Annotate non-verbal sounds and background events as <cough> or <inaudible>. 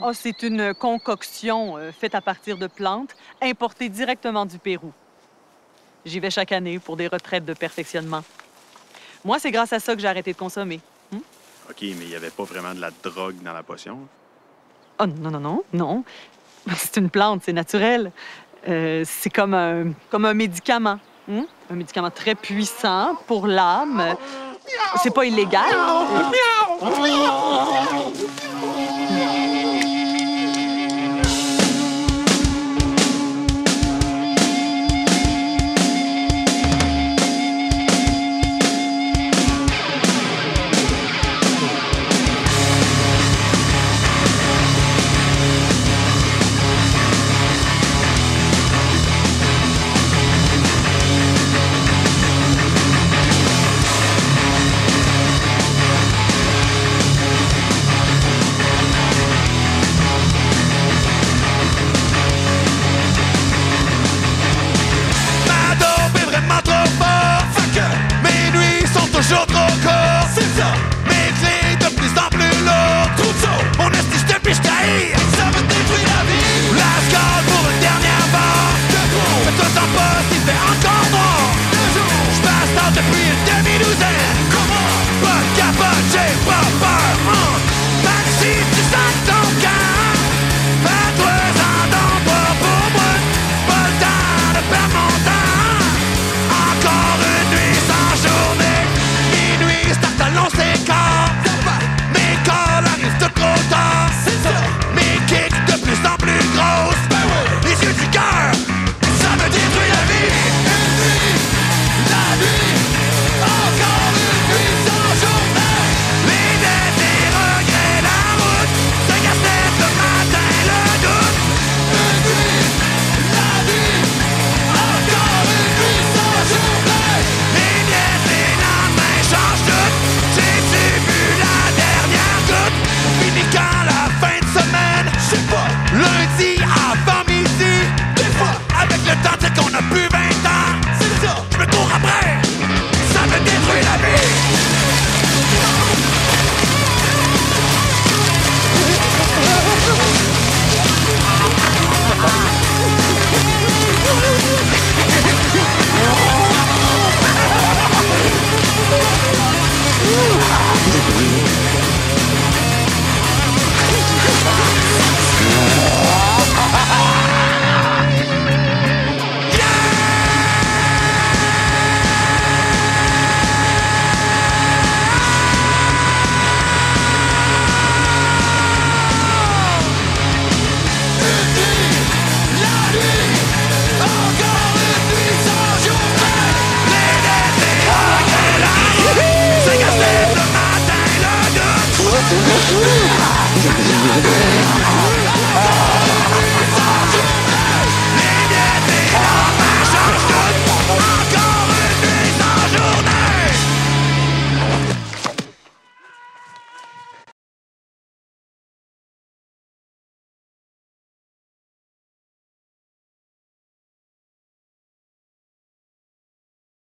Oh, c'est une concoction euh, faite à partir de plantes importées directement du Pérou. J'y vais chaque année pour des retraites de perfectionnement. Moi, c'est grâce à ça que j'ai arrêté de consommer. Hmm? OK, mais il n'y avait pas vraiment de la drogue dans la potion? Oh, non, non, non, non. <laughs> C'est une plante, c'est naturel. Euh, c'est comme un, comme un médicament. hmm? Un médicament très puissant pour l'âme. C'est pas illégal. nosotros.